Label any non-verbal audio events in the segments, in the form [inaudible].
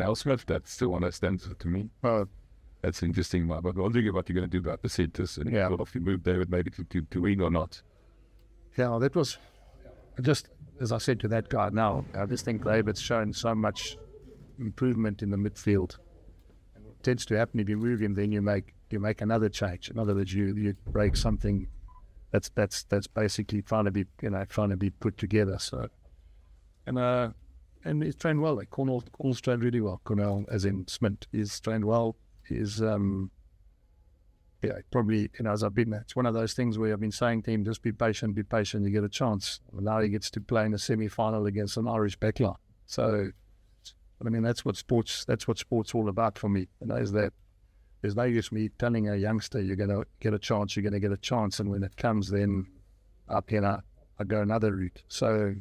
Elsmith. That's the one that stands to me. Uh, That's interesting. But I'm wondering what you're going to do about the centres and Yeah. if you move David maybe to, to, to wing or not. Yeah, that was just as I said to that guy. Now I just think David's shown so much improvement in the midfield. And what tends to happen if you move him, then you make you make another change. In other words, you you break something that's that's that's basically trying to be you know trying to be put together. So and uh and he's trained well. Like Cornell, Cornell's trained really well. Cornell, as in Smith, is trained well. He's um yeah, probably, you know, as I've been, it's one of those things where I've been saying to him, just be patient, be patient, you get a chance. Now he gets to play in a semi final against an Irish backline. So, I mean, that's what sports, that's what sports all about for me. Know, is that there's no use me telling a youngster, you're going to get a chance, you're going to get a chance. And when it comes, then up, you know, I go another route. So,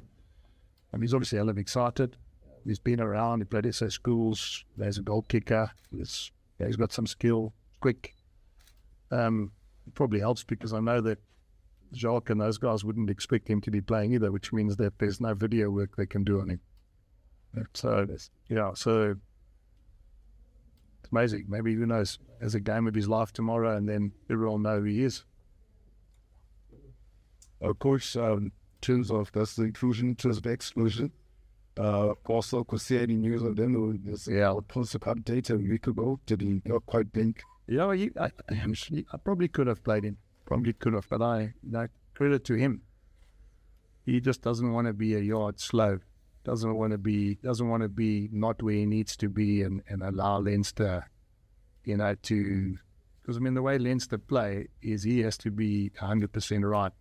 I mean, he's obviously hell of excited. He's been around, he played SA schools, there's a goal kicker, he's, yeah, he's got some skill, quick. Um, it probably helps because I know that Jacques and those guys wouldn't expect him to be playing either, which means that there's no video work they can do on him. So, yeah, so it's amazing. Maybe, who knows, as a game of his life tomorrow, and then everyone will know who he is. Of course, um, terms of that's the inclusion, in terms of exclusion, uh, also could see any news on them. There's Yeah. a positive update a week ago. Did he not quite think? Yeah, he, I, I probably could have played him. Probably could have, but I, know, credit to him. He just doesn't want to be a yard slow. Doesn't want to be. Doesn't want to be not where he needs to be, and, and allow Leinster, you know, to. Because I mean, the way Leinster play is he has to be hundred percent right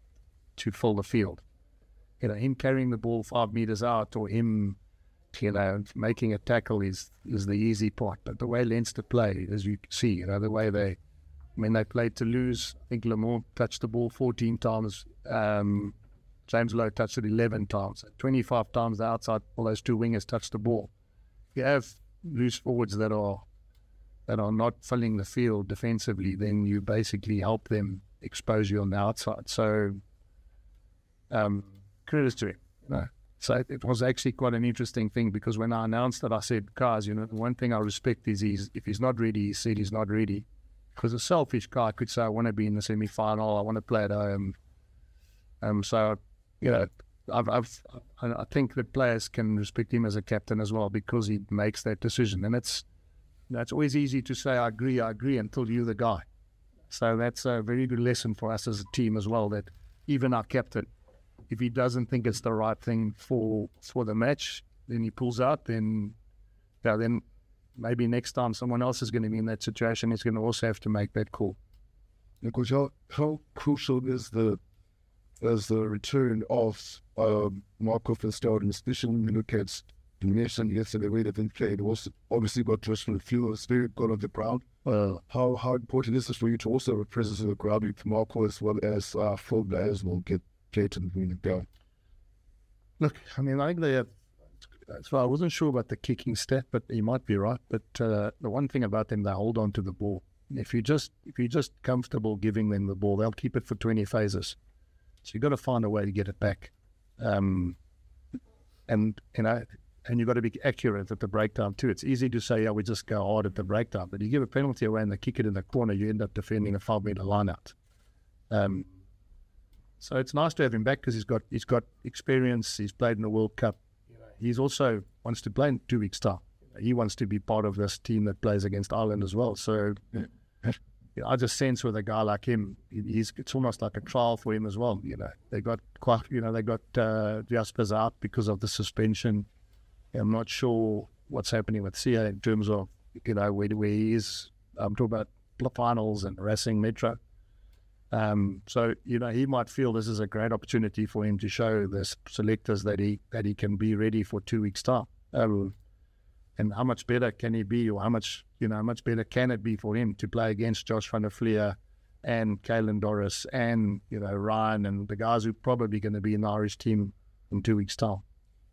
to fill the field. You know, him carrying the ball five meters out or him you know, making a tackle is is the easy part. But the way Leinster play, as you see, you know, the way they, when they played Toulouse, I think Larmour touched the ball 14 times. Um, James Lowe touched it 11 times. 25 times the outside, all those two wingers touched the ball. If you have loose forwards that are that are not filling the field defensively, then you basically help them expose you on the outside. So, um, credit to him. You know. So it- it was actually quite an interesting thing because when I announced that, I said, guys, you know, the one thing I respect is he's, if he's not ready, he said he's not ready. Because a selfish guy could say, I want to be in the semi final, I want to play at home. Um, so, you know, I've, I've, I I think that players can respect him as a captain as well because he makes that decision. And it's, you know, it's always easy to say, I agree, I agree until you're the guy. So that's a very good lesson for us as a team as well that even our captain, if he doesn't think it's the right thing for for the match, then he pulls out. Then, yeah, then maybe next time someone else is going to be in that situation, he's going to also have to make that call. Because how, how crucial is the is the return of um, Marco van Staden, especially when you look at the nation yesterday, the way that they played. Was obviously got just from the field, was very good on the ground. Well, How how important is it for you to also have a presence in the ground with Marco as well as uh, Phil as will get look, I mean, I think they have. So I wasn't sure about the kicking stat, but you might be right. But uh, the one thing about them, they hold on to the ball. If you just if you're just comfortable giving them the ball, they'll keep it for 20 phases. So you've got to find a way to get it back. Um, and you know, and you've got to be accurate at the breakdown too. It's easy to say, "Yeah, we just go hard at the breakdown," but you give a penalty away and they kick it in the corner, you end up defending a five meter line out. Um, so it's nice to have him back because he's got he's got experience. He's played in the World Cup. He's also wants to play in two weeks' time. He wants to be part of this team that plays against Ireland as well. So I just sense with a guy like him, he's it's almost like a trial for him as well. You know, they got quite you know they got uh, Jaspers out because of the suspension. I'm not sure what's happening with Siya in terms of you know where where he is. I'm talking about finals and Racing Metro. Um, so you know he might feel this is a great opportunity for him to show the selectors that he that he can be ready for two weeks time. Um, and how much better can he be, or how much you know how much better can it be for him to play against Josh van der Flier and Caelan Doris and you know Ryan and the guys who are probably going to be in the Irish team in two weeks time.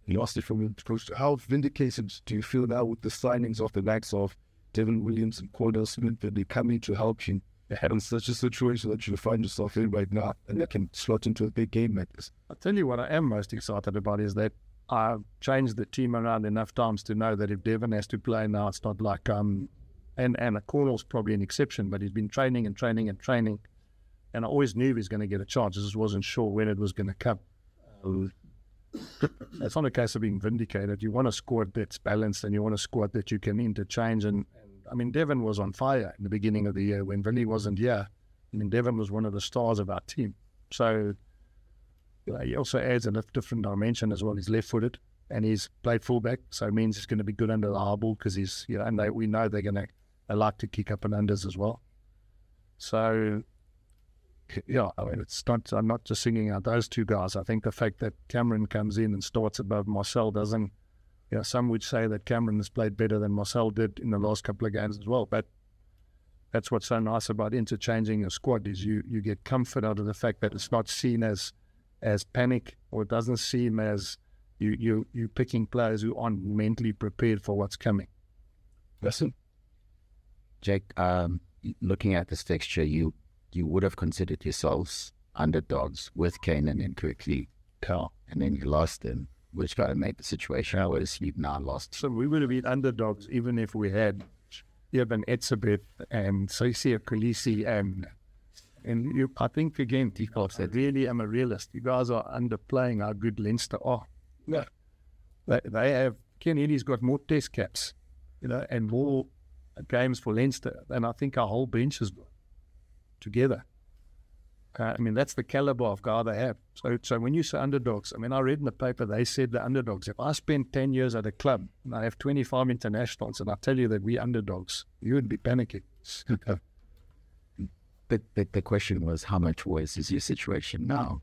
lost it from. How vindicated do you feel now with the signings of the likes of Devon Williams and Cordell Smith that they come in to help you in such a situation that you find yourself in right now and they can slot into a big game like this? I'll tell you what I am most excited about is that I've changed the team around enough times to know that if Devon has to play now, it's not like um, and and Cornwall's probably an exception, but he's been training and training and training, and I always knew he was going to get a chance. I just wasn't sure when it was going to come. Um, it's not a case of being vindicated. You want a squad that's balanced, and you want a squad that you can interchange. And I mean, Devon was on fire in the beginning of the year when Vinny wasn't here. I mean, Devon was one of the stars of our team. So you know, he also adds a different dimension as well. He's left-footed and he's played fullback, so it means he's going to be good under the high ball because he's you know, and they, we know they're going to they like to kick up and unders as well. So yeah, I mean, it's not. I'm not just singing out those two guys. I think the fact that Cameron comes in and starts above Marcel doesn't. You know, some would say that Cameron has played better than Marcel did in the last couple of games as well. But that's what's so nice about interchanging a squad is you you get comfort out of the fact that it's not seen as as panic or it doesn't seem as you you you picking players who aren't mentally prepared for what's coming. Listen, Jake, um, looking at this fixture, you you would have considered yourselves underdogs with Kane and quickly Carl, and then you lost them, which kind of made the situation worse. You've now lost. So we would have been underdogs even if we had Eben Etzebeth and Siya Kolisi and and you, I think again, people said, really am a realist. You guys are underplaying how good Leinster are. Yeah. They, they have, Cian Healy's got more test caps, you know, and more games for Leinster than I think our whole bench has got together. Uh, I mean, that's the caliber of guy they have. So, so when you say underdogs, I mean, I read in the paper they said the underdogs. If I spend ten years at a club and I have twenty five internationals, and I tell you that we underdogs, you would be panicking. [laughs] but, but the question was, how much worse is your situation now?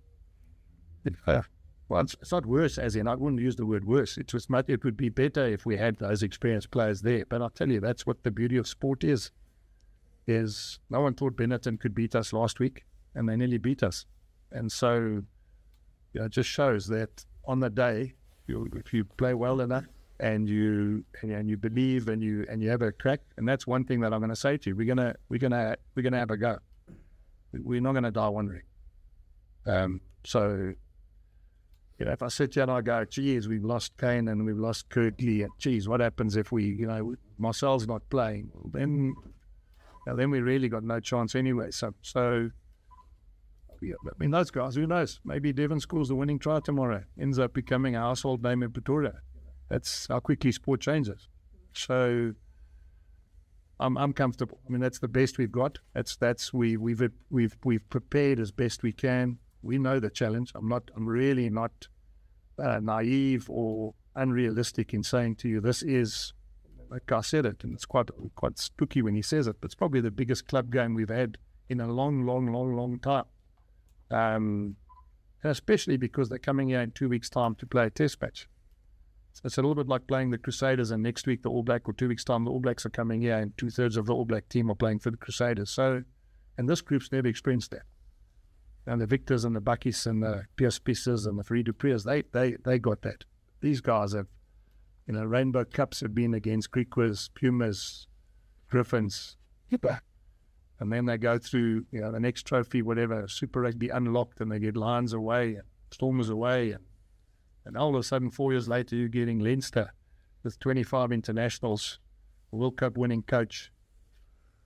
Uh, [laughs] well, it's, it's, not worse, as in I wouldn't use the word worse. It was it would be better if we had those experienced players there. But I tell you, that's what the beauty of sport is. Is no one thought Benetton could beat us last week, and they nearly beat us. And so, you know, it just shows that on the day, you, if you play well enough and you and, you believe and you and you have a crack, and that's one thing that I'm going to say to you. We're gonna we're gonna we're gonna have a go. We're not going to die wondering. Um, so you know, if I sit here and I go, geez, we've lost Kane and we've lost Kurt-Lee, and geez, what happens if we, you know, Marcel's not playing? Well, then, then we really got no chance anyway. So, so I mean, those guys, who knows? Maybe Devon scores the winning try tomorrow, ends up becoming a household name in Pretoria. That's how quickly sport changes. So, I'm I'm comfortable. I mean, that's the best we've got. That's that's we we've we've we've prepared as best we can we know the challenge. I'm not. I'm really not uh, naive or unrealistic in saying to you this is. Like I said it, and it's quite quite spooky when he says it. But it's probably the biggest club game we've had in a long, long, long, long time. Um, especially because they're coming here in two weeks' time to play a test match. So it's a little bit like playing the Crusaders, and next week the All Black, or two weeks' time the All Blacks are coming here, and two thirds of the All Black team are playing for the Crusaders. So, and this group's never experienced that and the Victors and the Bakkies and the Pierce Pieces and the Fourie du they, they, they got that. These guys have, you know, Rainbow Cups have been against Griquas, Pumas, Griffins. And then they go through, you know, the next trophy, whatever, Super Rugby unlocked, and they get Lions away and Stormers away. And, and all of a sudden, four years later, you're getting Leinster with 25 internationals, a World Cup winning coach,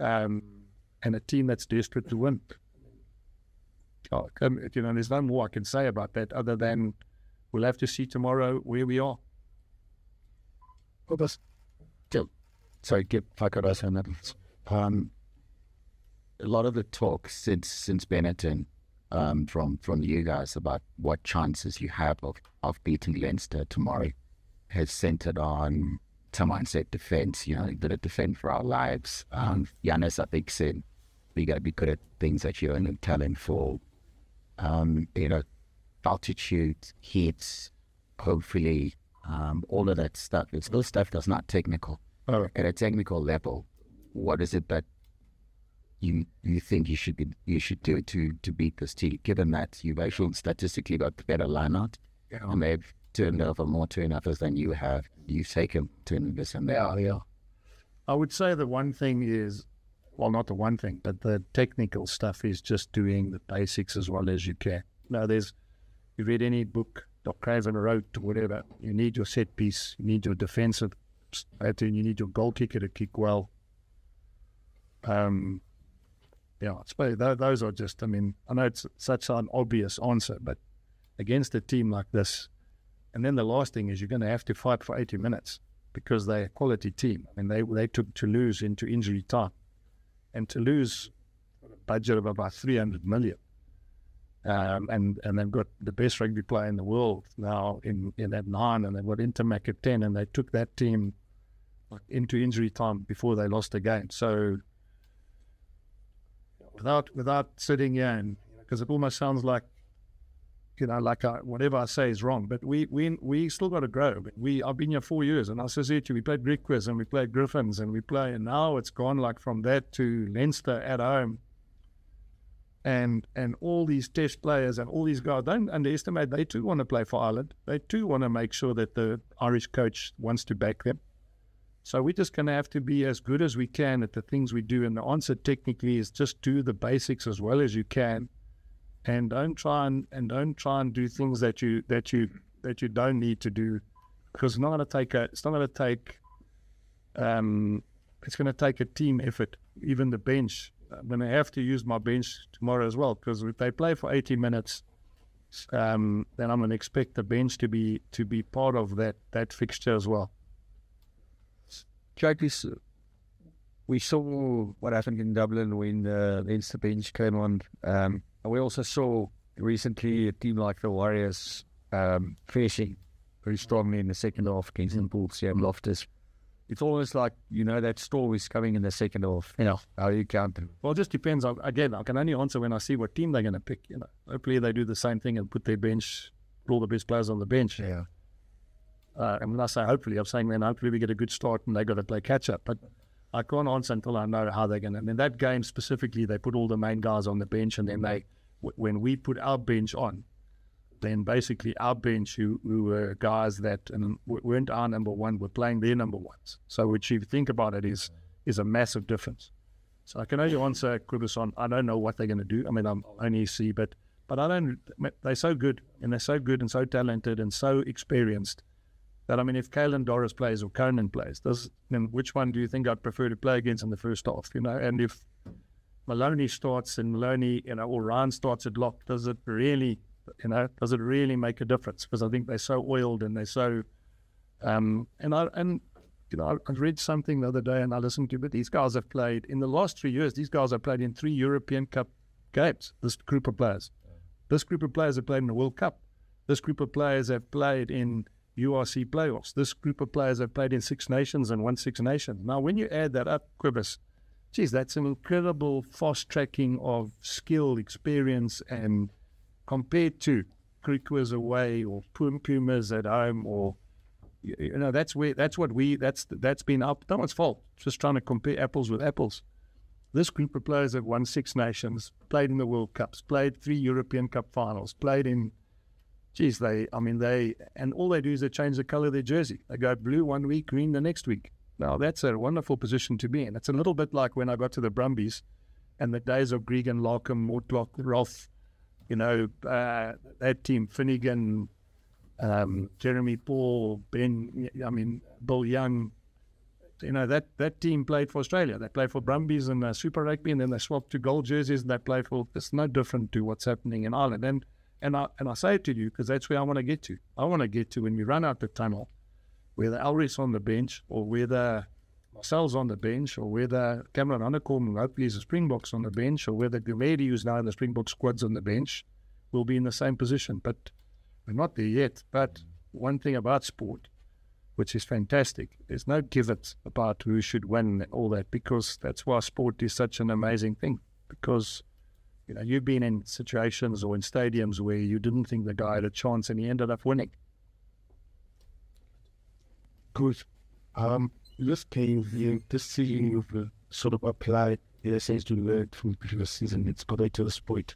um, and a team that's desperate to win. Oh, you know, there's no more I can say about that other than we'll have to see tomorrow where we are. Well, that's sorry, get I could ask on that. Um, a lot of the talk since since Benetton um, from from you guys about what chances you have of, of beating Leinster tomorrow has centered on someone said defense. You know, going to defend for our lives. Um, Yanis, I think, said we got to be good at things that you're only talent for um, you know, altitude, heat, hopefully, um, all of that stuff. It's those stuff that's not technical. At a technical level, what is it that you you think you should be you should do to to beat this team? Given that you've actually statistically got the better lineout, yeah. and they've turned over more turnovers than you have. You've taken turnovers and they are. Yeah. I would say the one thing is well, not the one thing, but the technical stuff is just doing the basics as well as you can. Now, there's, you read any book, or Craven Road or whatever. You need your set piece. You need your defensive pattern. You need your goal kicker to kick well. Um, yeah, I suppose those are just. I mean, I know it's such an obvious answer, but against a team like this, and then the last thing is you're going to have to fight for 80 minutes because they're a quality team. I mean, they they took Toulouse into injury time, and Toulouse a budget of about 300 million. Um, and and they've got the best rugby player in the world now in in that nine, and they've got Intermac at ten, and they took that team into injury time before they lost the game. So without without sitting here and because it almost sounds like you know like I, whatever I say is wrong, but we we we still got to grow. We I've been here four years, and I to you, we played Griquas and we played Griffins and we play, and now it's gone like from that to Leinster at home and and all these test players and all these guys don't underestimate they too want to play for Ireland. They too want to make sure that the Irish coach wants to back them. So we're just going to have to be as good as we can at the things we do. And the answer technically is just do the basics as well as you can, and don't try and, and don't try and do things that you that you that you don't need to do, because it's not going to take a it's not going to take um it's going to take a team effort. Even the bench I'm going to have to use my bench tomorrow as well because if they play for 80 minutes, um, then I'm going to expect the bench to be to be part of that that fixture as well. Jake, this, we saw what happened in Dublin when the Leinster bench came on. Um, and we also saw recently a team like the Warriors um, finishing very strongly in the second half against the Bulls, yeah, Loftus. It's almost like, you know, that story is coming in the second half. You know, how you count it. Well, it just depends. I- Again, I can only answer when I see what team they're going to pick. You know, hopefully they do the same thing and put their bench, all the best players on the bench. Yeah. Uh, and when I say hopefully, I'm saying then hopefully we get a good start and they got to play catch up. But I can't answer until I know how they're going to. I mean, that game specifically, they put all the main guys on the bench, and then they, when we put our bench on, then basically our bench, who, who were guys that and weren't our number one, were playing their number ones. So, which if you think about it, is is a massive difference. So I can only answer Quibus on. I don't know what they're going to do. I mean, I'm only see, but but I don't. They're so good, and they're so good, and so talented, and so experienced that I mean, if Caelan Doris plays or Conan plays, does then which one do you think I'd prefer to play against in the first half? You know, and if Molony starts and Molony, you know, or Ryan starts at lock, does it really, you know, does it really make a difference? Because I think they're so oiled and they're so, um, and I and you know, I read something the other day and I listened to it. These guys have played in the last three years. These guys have played in three European Cup games. This group of players, this group of players have played in the World Cup. This group of players have played in URC playoffs. This group of players have played in Six Nations and won Six Nations. Now, when you add that up, Quibus, geez, that's an incredible fast tracking of skill, experience, and compared to Griquas away or Pum Pumas at home or you you know that's where that's what we that's that's been up no one's fault just trying to compare apples with apples this group of players have won six nations played in the world cups played three european cup finals played in geez they i mean they and all they do is they change the color of their jersey they go blue one week green the next week now that's a wonderful position to be in it's a little bit like when i got to the brumbies and the days of Gregan, Larkham, Mortlock, Roff, you know, uh, that team, Finegan, um, Jeremy Paul, Ben, I mean, Bill Young, you know, that, that team played for Australia. They played for Brumbies and uh, Super Rugby, and then they swapped to gold jerseys and they play for, it's no different to what's happening in Ireland. And, and, I, and I say it to you because that's where I want to get to. I want to get to when we run out the tunnel, whether Elris on the bench or whether Marcel's on the bench or whether Cameron Hanekom, hopefully is a Springboks on the bench, or whether Gumedi, who's now in the Springbok squad's on the bench, will be in the same position. But we're not there yet. But one thing about sport, which is fantastic, there's no give it about who should win and all that, because that's why sport is such an amazing thing. Because you know you've been in situations or in stadiums where you didn't think the guy had a chance and he ended up winning. Good. Um, this game here, this season you've uh, sort of applied the lessons to learn from previous season. It's got to this point.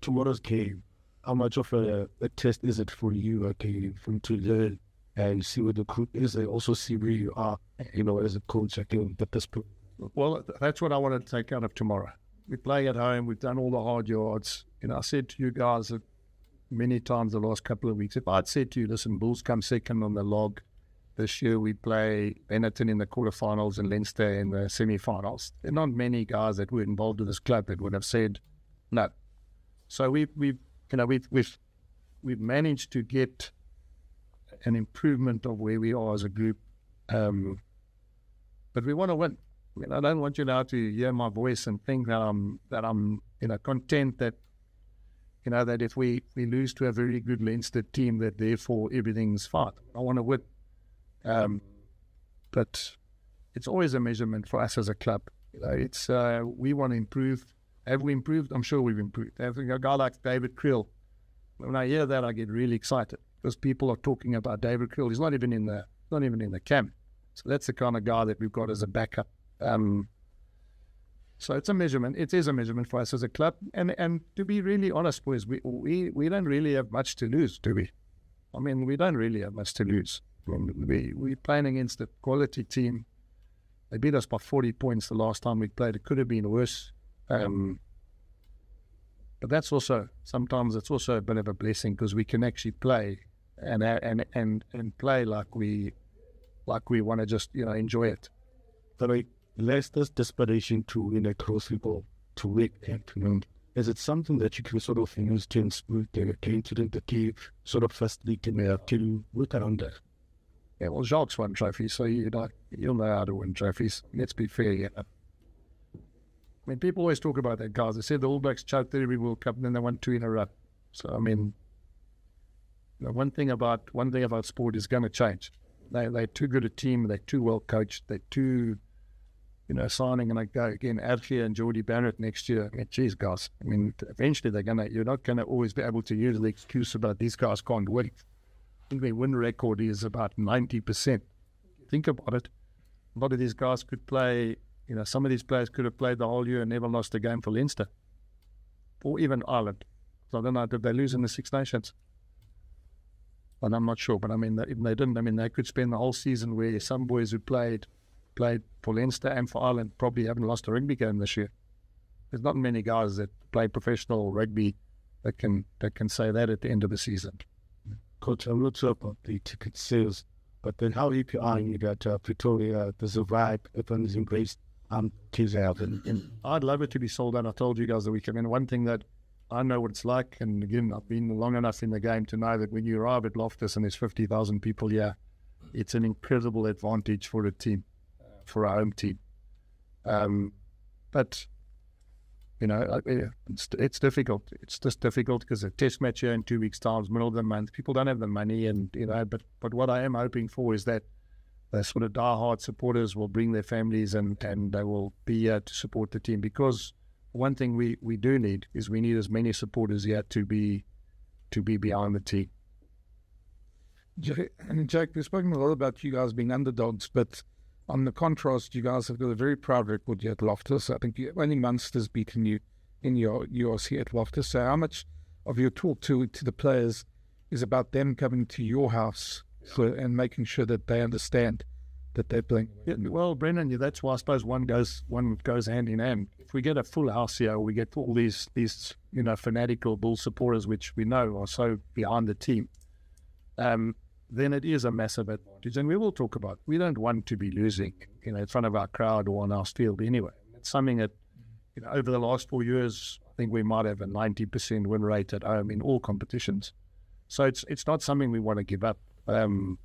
Tomorrow's game, how much of a, a test is it for you, okay, for to learn and see what the group is and also see where you are, you know, as a coach, I think, at this point. Well, that's what I want to take out of tomorrow. We play at home. We've done all the hard yards. Know, I said to you guys many times the last couple of weeks. If I'd said to you, listen, Bulls come second on the log this year, we play Benetton in the quarterfinals and Leinster in the semi-finals. There are not many guys that were involved in this club that would have said no. So we we you know we've we've we've managed to get an improvement of where we are as a group, um, but we want to win. I mean, I don't want you now to hear my voice and think that I'm that I'm you know content that you know that if we we lose to a very good Leinster team that therefore everything's fine. I want to win, um, but it's always a measurement for us as a club. You know, it's uh, we want to improve. Have we improved? I'm sure we've improved. Having a guy like David Kriel, when I hear that, I get really excited because people are talking about David Kriel. He's not even in the not even in the camp. So that's the kind of guy that we've got as a backup. Um, so it's a measurement. It is a measurement for us as a club. And and to be really honest, boys, we we, we don't really have much to lose, do we? I mean, we don't really have much to lose. We we're playing against a quality team. They beat us by forty points the last time we played. It could have been worse. Um, but that's also sometimes it's also a bit of a blessing because we can actually play and and and and play like we like we want to just you know enjoy it. But like Leinster's desperation to win a crucible to win and is it something that you can sort of use to inspire the incident that you sort of firstly can uh, to work around that? Yeah, well, Jacques won trophies, so you know you'll know how to win trophies. Let's be fair, yeah. I mean, people always talk about that, guys. They said the All Blacks choked every World Cup and then they won two in a row. So I mean, the one thing about one thing about sport is going to change. They they're too good a team. They're too well coached. They're too, you know, signing and go uh, again, Adria and Jordie Barrett next year. I mean, geez, guys. I mean, eventually they're gonna. You're not gonna always be able to use the excuse about these guys can't win. I think their win record is about ninety percent. Think about it. A lot of these guys could play. You know, some of these players could have played the whole year and never lost a game for Leinster, or even Ireland. So I don't know. Did they lose in the Six Nations? And I'm not sure. But I mean, if they didn't, I mean, they could spend the whole season where some boys who played played for Leinster and for Ireland probably haven't lost a rugby game this year. There's not many guys that play professional rugby that can that can say that at the end of the season. Coach, I'm not sure about the ticket sales, but then how you are in that uh, Pretoria, there's a vibe, everyone's embraced um, teams out. And, and I'd love it to be sold out. I told you guys the week. I mean, one thing that I know what it's like, and again, I've been long enough in the game to know that when you arrive at Loftus and there's 50,000 people here, it's an incredible advantage for a team, for our home team. Um, but, you know, it's, it's difficult. It's just difficult because a test match here in two weeks' time, middle of the month, people don't have the money. And, you know, but, but what I am hoping for is that the sort of die-hard supporters will bring their families and, and they will be here to support the team because one thing we, we do need is we need as many supporters yet to be to be behind the team. And Jack, we've spoken a lot about you guys being underdogs, but on the contrast, you guys have got a very proud record here at Loftus. I think only Munster's beaten you in your URC at Loftus. So how much of your talk to to the players is about them coming to your house for, and making sure that they understand that they're playing? Yeah, well, Brendan, that's why I suppose one goes one goes hand in hand. If we get a full house here, we get all these these you know fanatical bull supporters, which we know are so behind the team. Um, then it is a massive advantage, and we will talk about. We don't want to be losing, you know, in front of our crowd or on our field anyway. It's something that, you know, over the last four years, I think we might have a ninety percent win rate at home in all competitions. So it's it's not something we want to give up. Um,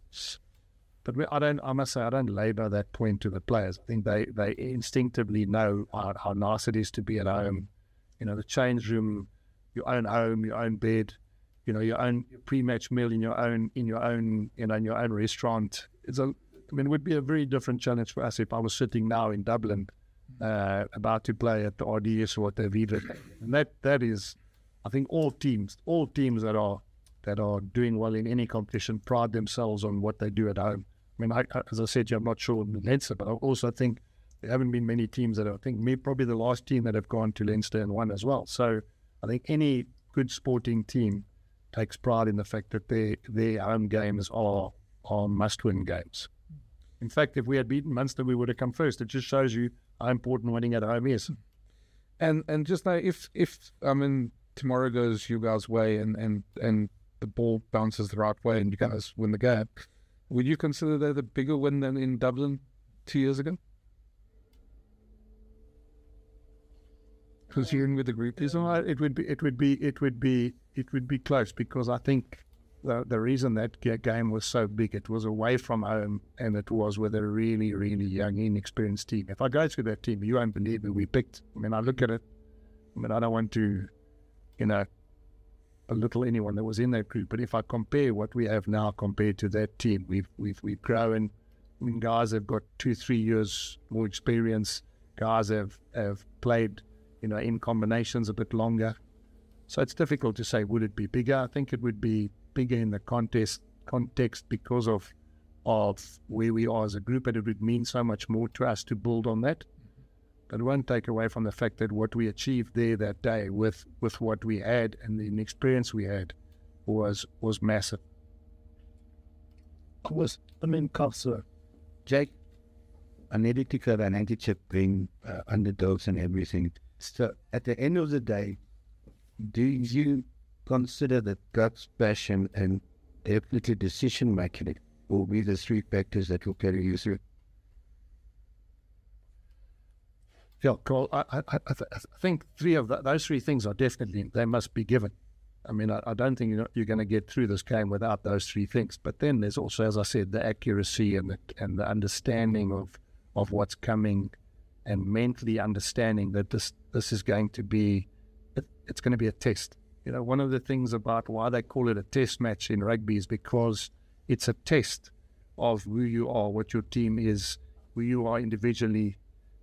but we, I don't. I must say, I don't labour that point to the players. I think they, they instinctively know how, how nice it is to be at home. You know, the change room, your own home, your own bed, you know, your own pre-match meal in your own in your own you know in your own restaurant. It's a. I mean, it would be a very different challenge for us if I was sitting now in Dublin, uh, about to play at the RDS or at the Aviva, and that that is, I think all teams, all teams that are that are doing well in any competition pride themselves on what they do at home. I mean, I, as I said, I'm not sure in Leinster, but I also think there haven't been many teams that are, I think me probably the last team that have gone to Leinster and won as well. So I think any good sporting team takes pride in the fact that their their home games are are must win games. In fact, if we had beaten Munster, we would have come first. It just shows you how important winning at home is. And and just now, if if I mean tomorrow goes you guys' way and, and, and the ball bounces the right way and you guys win the game, would you consider that a bigger win than in Dublin two years ago? Considering with the group, right. It would be, it would be, it would be, it would be close because I think the the reason that game was so big, it was away from home and it was with a really, really young, inexperienced team. If I go through that team, you won't believe me. We picked. I mean, I look at it. I mean, I don't want to, you know, belittle anyone that was in that group. But if I compare what we have now compared to that team, we've we've we've grown. I mean, guys have got two, three years more experience. Guys have have played, you know, in combinations a bit longer. So it's difficult to say would it be bigger. I think it would be bigger in the contest context because of of where we are as a group, and it would mean so much more to us to build on that. But it won't take away from the fact that what we achieved there that day with with what we had and the experience we had was was massive. was, I mean, Councillor, Jake, analytical and anti-chip being uh, underdogs and everything. So at the end of the day, do you consider that guts, passion, and definitely decision making will be the three factors that will carry you through? Yeah, Carl, I, I, I, th- I think three of th- those three things are definitely, they must be given. I mean, I, I don't think you're, you're going to get through this game without those three things. But then there's also, as I said, the accuracy and the, and the understanding of, of what's coming and mentally understanding that this, this is going to be, it's going to be a test. You know, one of the things about why they call it a test match in rugby is because it's a test of who you are, what your team is, who you are individually,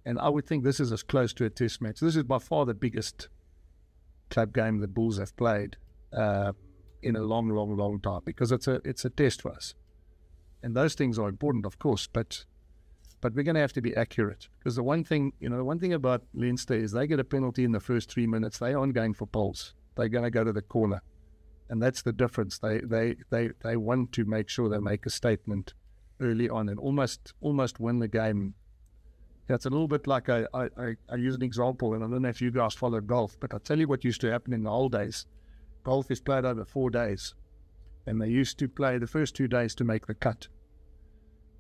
and I would think this is as close to a test match. This is by far the biggest club game the Bulls have played uh, in a long, long, long time because it's a it's a test for us. And those things are important, of course, but but we're going to have to be accurate because the one thing you know the one thing about Leinster is they get a penalty in the first three minutes. They aren't going for poles. They're going to go to the corner, and that's the difference. They they they they want to make sure they make a statement early on and almost almost win the game it's a little bit like I, I, I, I use an example, and I don't know if you guys follow golf, but I'll tell you what used to happen in the old days. Golf is played over four days, and they used to play the first two days to make the cut.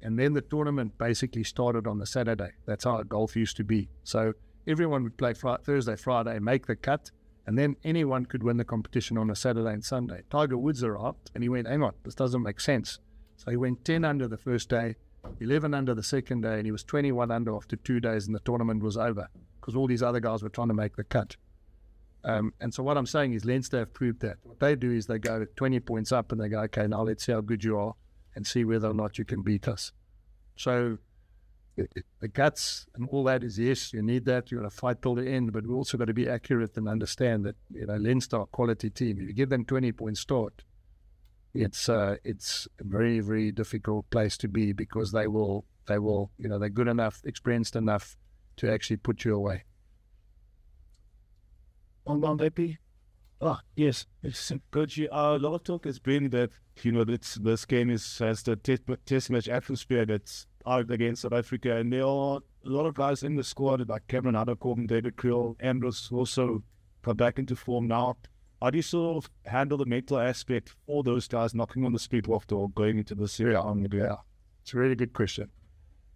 And then the tournament basically started on the Saturday. That's how golf used to be. So everyone would play Thursday, Friday, make the cut, and then anyone could win the competition on a Saturday and Sunday. Tiger Woods arrived, and he went, hang on, this doesn't make sense. So he went 10 under the first day, 11 under the second day, and he was 21 under after two days, and the tournament was over because all these other guys were trying to make the cut. Um, and so what I'm saying is Leinster have proved that. What they do is they go 20 points up and they go, okay, now let's see how good you are and see whether or not you can beat us. So the guts and all that is yes, you need that. You're going to fight till the end, but we also got to be accurate and understand that you know Leinster quality team. If you give them 20 point start, it's uh, it's a very very difficult place to be because they will they will you know they're good enough, experienced enough to actually put you away. on Mount Ah, yes, it's coach. you- A lot of talk has been that you know this this game is has the test, test match atmosphere that's out against South Africa, and there are a lot of guys in the squad like Cameron Hanekom, David Kriel, Ambrose also come back into form now. How do you sort of handle the mental aspect for those guys knocking on the speed walk door going into the Syria on the Yeah, it's a really good question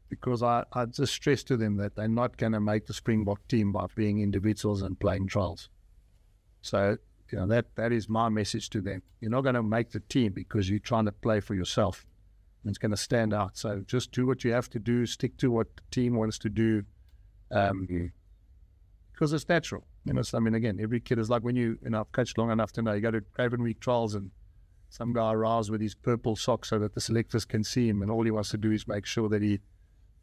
because I, I just stress to them that they're not going to make the Springbok team by being individuals and playing trials. So, you know, that, that is my message to them. You're not going to make the team because you're trying to play for yourself. And It's going to stand out. So just do what you have to do, stick to what the team wants to do, um, because it's natural. You know, so, I mean, again, every kid is like when you, you know, I've coached long enough to know you go to Craven Week trials and some guy arrives with his purple socks so that the selectors can see him, and all he wants to do is make sure that he.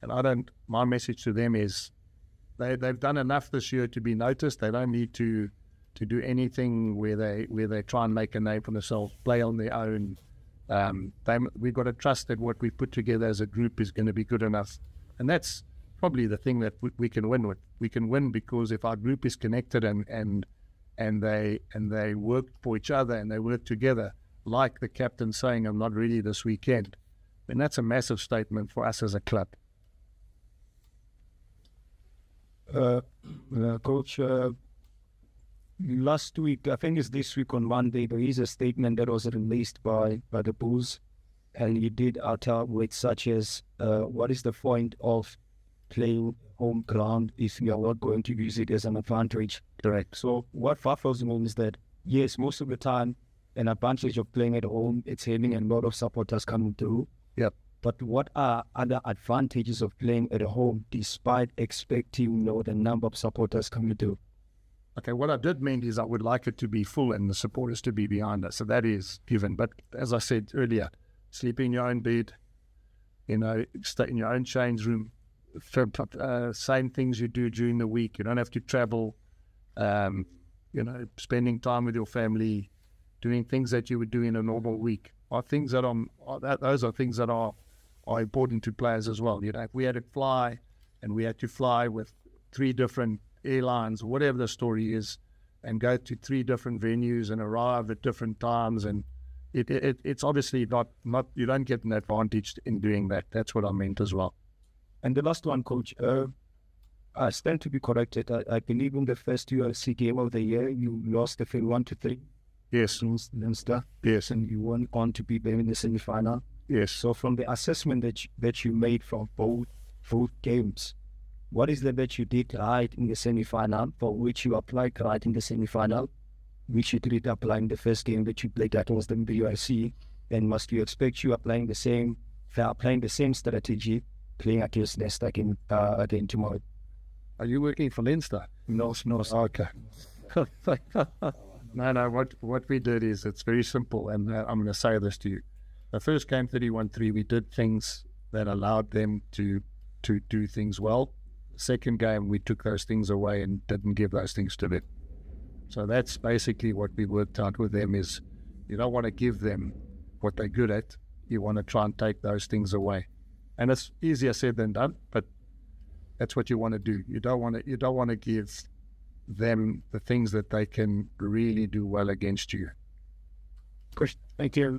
And I don't. My message to them is, they they've done enough this year to be noticed. They don't need to to do anything where they where they try and make a name for themselves, play on their own. Um, they we've got to trust that what we put together as a group is going to be good enough, and that's probably the thing that we, we can win with. We can win because if our group is connected and and and they and they work for each other and they work together, like the captain saying, "I'm not ready this weekend," then that's a massive statement for us as a club. uh, [clears throat] uh, coach, uh, last week, I think it's this week on Monday, there is a statement that was released by, by the Bulls, and you did utter words such as, uh, what is the point of playing home ground if you are not going to use it as an advantage? Correct. So what Fafos means is that, yes, most of the time, an advantage of playing at home, it's having a lot of supporters coming through. Yep. But what are other advantages of playing at home despite expecting you know, the number of supporters coming through? Okay, what I did mean is I would like it to be full and the supporters to be behind us. So that is given. But as I said earlier, sleep in your own bed, you know, stay in your own change room, uh, same things you do during the week. You don't have to travel, um, you know, spending time with your family, doing things that you would do in a normal week are things that are, are that, those are things that are are important to players as well. You know, if we had to fly and we had to fly with three different airlines, whatever the story is, and go to three different venues and arrive at different times, and it, it it's obviously not not you don't get an advantage in doing that. That's what I meant as well. And the last one, coach. Uh, I stand to be corrected. I, I believe in the first URC game of the year, you lost the field one to three. Yes. Leinster. Yes. And you went on to be there in the semi final. Yes. So from the assessment that you, that you made from both both games, what is it that you did right in the semi final for which you applied right in the semi final, which you did apply in the first game that you played against the URC? And must you expect you applying the same applying the same strategy playing against Leinster again uh, again tomorrow? Are you working for Leinster? No, no. Okay. [laughs] No, no. What what we did is it's very simple, and uh, I'm going to say this to you. The first game, 31-3, we did things that allowed them to to do things well. Second game, we took those things away and didn't give those things to them. So that's basically what we worked out with them. Is you don't want to give them what they're good at. You want to try and take those things away, and it's easier said than done. But that's what you want to do. You don't want to. You don't want to give them the things that they can really do well against you. Thank you.